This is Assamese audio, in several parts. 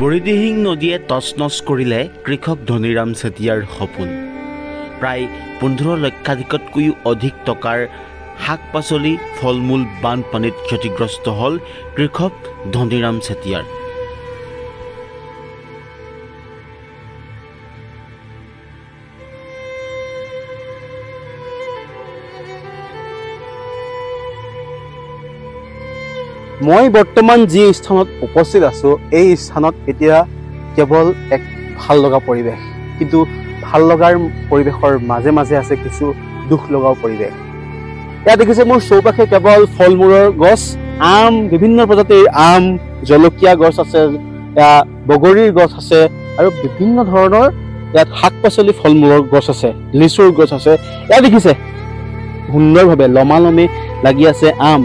বুঢ়ীদিহিং নদীয়ে তচনচ কৰিলে কৃষক ধনীৰাম চেতিয়াৰ সপোন। প্ৰায় পোন্ধৰ লক্ষাধিকতকৈও অধিক টকাৰ শাক পাচলি ফল মূল বানপানীত ক্ষতিগ্ৰস্ত হ'ল কৃষক ধনীৰাম চেতিয়াৰ। মই বৰ্তমান যি স্থানত উপস্থিত আছোঁ এই স্থানত এতিয়া কেৱল এক ভাল লগা পৰিৱেশ। কিন্তু ভাল লগাৰ পৰিৱেশৰ মাজে মাজে আছে কিছু দুখ লগাও পৰিৱেশ। ইয়াত দেখিছে মোৰ চৌপাশে কেৱল ফল মূলৰ গছ আম বিভিন্ন প্ৰজাতিৰ আম জলকীয়া গছ আছে এয়া বগৰীৰ গছ আছে আৰু বিভিন্ন ধৰণৰ ইয়াত শাক পাচলি ফল মূলৰ গছ আছে লিচুৰ গছ আছে। ইয়াত দেখিছে সুন্দৰভাৱে লমালমে লাগি আছে আম।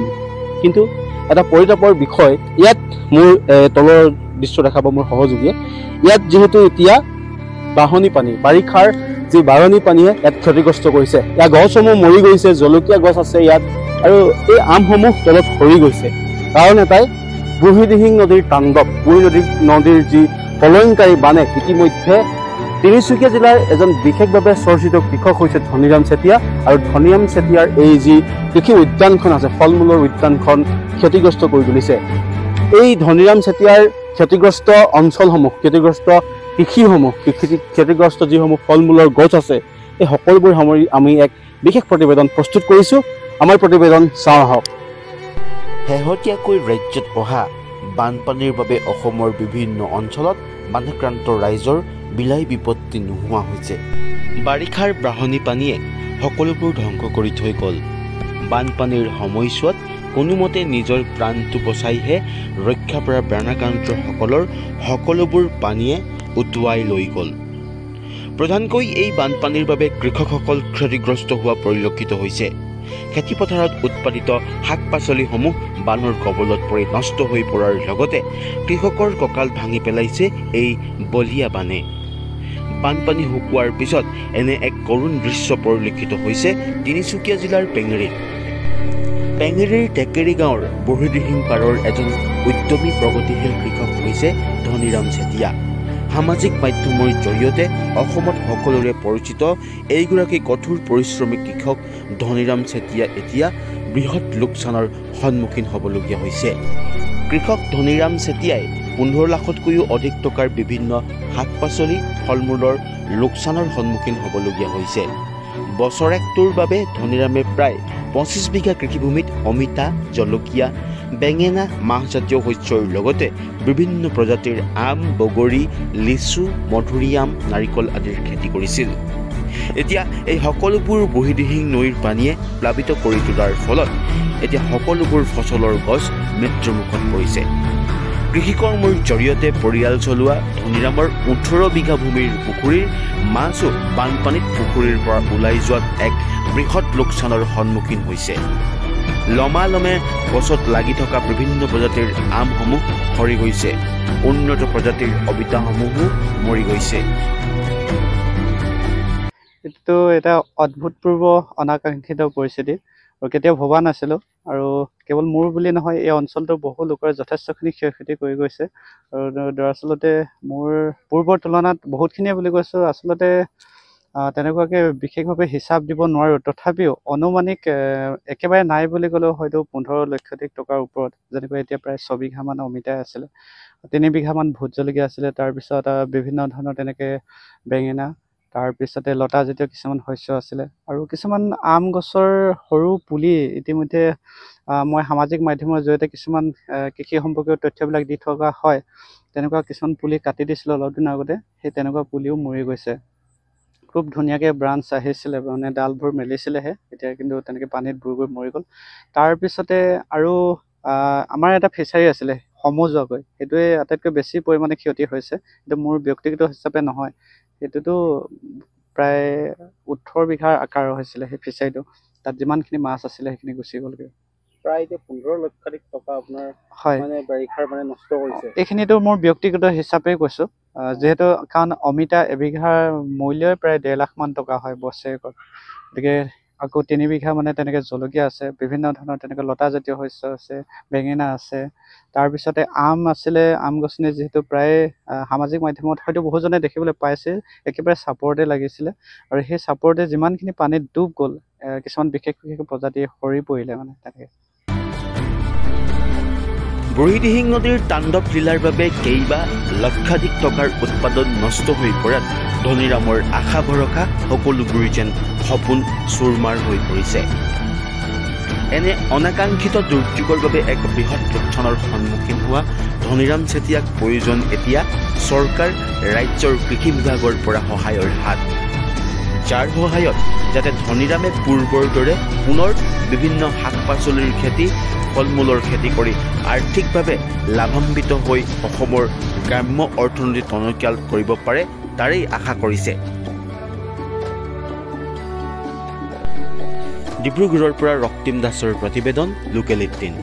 কিন্তু এটা পৰিতাপৰ বিষয়। ইয়াত মোৰ তলৰ দৃশ্য দেখাব মোৰ সহযোগীয়ে। ইয়াত যিহেতু এতিয়া বাঢ়নি পানী বাৰিষাৰ যি বাঢ়নি পানীয়ে ইয়াত ক্ষতিগ্ৰস্ত কৰিছে। ইয়াৰ গছসমূহ মৰি গৈছে জলকীয়া গছ আছে ইয়াত আৰু এই আমসমূহ তলত সৰি গৈছে। কাৰণ এটাই বুঢ়ীদিহিং নদীৰ তাণ্ডৱ বুঢ়ী নদী নদীৰ যি প্ৰলয়ংকাৰী বানে ইতিমধ্যে তিনিচুকীয়া জিলাৰ এজন বিশেষভাৱে চৰ্চিত কৃষক হৈছে ধনীৰাম চেতিয়া আৰু ধনীৰাম চেতিয়াৰ এই যি কৃষি উদ্যানখন আছে ফল মূলৰ উদ্যানখন ক্ষতিগ্ৰস্ত কৰি তুলিছে। এই ধনীৰাম চেতিয়াৰ ক্ষতিগ্ৰস্ত অঞ্চলসমূহ ক্ষতিগ্ৰস্ত কৃষিসমূহ কৃষি ক্ষতিগ্ৰস্ত যিসমূহ ফল মূলৰ গছ আছে এই সকলোবোৰ সামৰি আমি এক বিশেষ প্ৰতিবেদন প্ৰস্তুত কৰিছোঁ। আমাৰ প্ৰতিবেদন চাওঁ আহক। শেহতীয়াকৈ ৰাজ্যত অহা বানপানীৰ বাবে অসমৰ বিভিন্ন অঞ্চলত বানাক্ৰান্ত ৰাইজৰ বিলাই বিপত্তি নোহোৱা হৈছে। বাৰিষাৰ ব্ৰাহনী পানীয়ে সকলোবোৰ ধ্বংস কৰি থৈ গ'ল। বানপানীৰ সময়ছোৱাত কোনোমতে নিজৰ প্ৰাণটো বচাইহে ৰক্ষা পৰা বানাক্ৰান্তসকলৰ সকলোবোৰ পানীয়ে উটুৱাই লৈ গ'ল। প্ৰধানকৈ এই বানপানীৰ বাবে কৃষকসকল ক্ষতিগ্ৰস্ত হোৱা পৰিলক্ষিত হৈছে। খেতিপথাৰত উৎপাদিত শাক পাচলিসমূহ বানৰ কবলত পৰি নষ্ট হৈ পৰাৰ লগতে কৃষকৰ কঁকাল ভাঙি পেলাইছে এই বলীয়া বানে। বানপানী শুকোৱাৰ পিছত এনে এক কৰুণ দৃশ্য পৰিলক্ষিত হৈছে তিনিচুকীয়া জিলাৰ পেঙেৰীত পেঙেৰীৰ টেকেৰী গাঁৱৰ বুঢ়ীদিহিং পাৰৰ এজন উদ্যমী প্ৰগতিশীল কৃষক হৈছে ধনীৰাম চেতিয়া। সামাজিক মাধ্যমৰ জৰিয়তে অসমত সকলোৰে পৰিচিত এইগৰাকী কঠোৰ পৰিশ্ৰমী কৃষক ধনীৰাম চেতিয়া এতিয়া বৃহৎ লোকচানৰ সন্মুখীন হ'বলগীয়া হৈছে। কৃষক ধনীৰাম চেতিয়াই পোন্ধৰ লাখতকৈও অধিক টকাৰ বিভিন্ন শাক পাচলি ফল মূলৰ লোকচানৰ সন্মুখীন হ'বলগীয়া হৈছে। বছৰেকটোৰ বাবে ধনীৰামে প্ৰায় পঁচিছ বিঘা কৃষিভূমিত অমিতা জলকীয়া বেঙেনা মাহজাতীয় শস্যৰ লগতে বিভিন্ন প্ৰজাতিৰ আম বগৰী লিচু মধুৰিআম নাৰিকল আদিৰ খেতি কৰিছিল। এতিয়া এই সকলোবোৰ বুঢ়ীদিহিং নৈৰ পানীয়ে প্লাবিত কৰি তোলাৰ ফলত এতিয়া সকলোবোৰ ফচলৰ গছ মৃত্যুমুখত পৰিছে। কৃষিকৰ্মৰ জৰিয়তে পৰিয়াল চলোৱা ধনীৰামৰ ওঠৰ বিঘা ভূমিৰ পুখুৰীৰ মাছো বানপানীত পুখুৰীৰ পৰা ওলাই যোৱাত এক বৃহৎ লোকচানৰ সন্মুখীন হৈছে। লমালমে গছত লাগি থকা বিভিন্ন প্ৰজাতিৰ আমসমূহ সৰি গৈছে। উন্নত প্ৰজাতিৰ অমিতাসমূহো মৰি গৈছে। এইটো এটা অদ্ভুতপূৰ্ব অনাকাংক্ষিত পৰিস্থিতি। আৰু কেতিয়াও ভবা নাছিলোঁ। আৰু কেৱল মোৰ বুলি নহয় এই অঞ্চলটোৰ বহু লোকৰ যথেষ্টখিনি ক্ষয় ক্ষতি কৰি গৈছে। আৰু দৰাচলতে মোৰ পূৰ্বৰ তুলনাত বহুতখিনিয়ে বুলি কৈছোঁ আচলতে তেনেকুৱাকৈ বিশেষভাৱে হিচাপ দিব নোৱাৰোঁ। তথাপিও অনুমানিক একেবাৰে নাই বুলি ক'লেও হয়তো পোন্ধৰ লক্ষাধিক টকাৰ ওপৰত যেনেকৈ এতিয়া প্ৰায় ছবিঘামান অমিতাই আছিলে তিনি বিঘামান ভোট জলকীয়া আছিলে তাৰপিছত বিভিন্ন ধৰণৰ তেনেকৈ বেঙেনা তাৰপিছতে লতাজাতীয় কিছুমান শস্য আছিলে আৰু কিছুমান আম গছৰ সৰু পুলি ইতিমধ্যে মই সামাজিক মাধ্যমৰ জৰিয়তে কিছুমান কৃষি সম্পৰ্কীয় তথ্যবিলাক দি থকা হয়। তেনেকুৱা কিছুমান পুলি কাটি দিছিলোঁ অলপ দিনৰ আগতে সেই তেনেকুৱা পুলিও মৰি গৈছে। খুব ধুনীয়াকৈ ব্ৰাঞ্চ আহিছিলে মানে ডালবোৰ মেলিছিলেহে এতিয়া কিন্তু তেনেকৈ পানীত বুৰ গৈ মৰি গ'ল। তাৰপিছতে আৰু আমাৰ এটা ফিচাৰী আছিলে সমজুৱাকৈ। সেইটোৱে আটাইতকৈ বেছি পৰিমাণে ক্ষতি হৈছে। কিন্তু মোৰ ব্যক্তিগত হিচাপে নহয়। সেইটোতো প্ৰায় ওঠৰ বিঘাৰ আকাৰৰ হৈছিলে সেই ফিচাৰীটো। তাত যিমানখিনি মাছ আছিলে সেইখিনি গুচি গ'লগৈ। প্ৰায় এতিয়া পোন্ধৰ লক্ষাধিক টকা আপোনাৰ হয়। মানে বাৰিষাৰ মানে নষ্ট কৰিছে। এইখিনিতো মোৰ ব্যক্তিগত হিচাপেই কৈছোঁ। যিহেতু কাৰণ অমিতা এবিঘাৰ মূল্যই প্ৰায় ডেৰ লাখমান টকা হয় বছৰেকত। গতিকে আকৌ তিনি বিঘা মানে তেনেকৈ জলকীয়া আছে বিভিন্ন ধৰণৰ তেনেকৈ লতাজাতীয় শস্য আছে বেঙেনা আছে। তাৰপিছতে আম আছিলে আম গছনি যিহেতু প্ৰায়ে সামাজিক মাধ্যমত হয়তো বহুজনে দেখিবলৈ পাইছে একেবাৰে চাপৰতে লাগিছিলে। আৰু সেই চাপৰতে যিমানখিনি পানীত ডুব গ'ল কিছুমান বিশেষ বিশেষ প্ৰজাতি সৰি পৰিলে মানে তেনেকৈ। বুঢ়ীদিহিং নদীৰ তাণ্ডৱ লীলাৰ বাবে কেইবা লক্ষাধিক টকাৰ উৎপাদন নষ্ট হৈ পৰাত ধনীৰামৰ আশা ভৰসা সকলোবোৰ যেন সপোন চুৰমাৰ হৈ পৰিছে। এনে অনাকাংক্ষিত দুৰ্যোগৰ বাবে এক বৃহৎ লোকচানৰ সন্মুখীন হোৱা ধনীৰাম চেতিয়াক প্ৰয়োজন এতিয়া চৰকাৰ ৰাজ্যৰ কৃষি বিভাগৰ পৰা সহায়ৰ হাত। যাৰ সহায়ত যাতে ধনীৰামে পূৰ্বৰ দৰে পুনৰ বিভিন্ন শাক পাচলিৰ খেতি ফল মূলৰ খেতি কৰি আৰ্থিকভাৱে লাভান্বিত হৈ অসমৰ গ্ৰাম্য অৰ্থনীতি টনকিয়াল কৰিব পাৰে তাৰেই আশা কৰিছে। ডিব্ৰুগড়ৰ পৰা ৰক্তিম দাসৰ প্ৰতিবেদন লোকেল এইটিন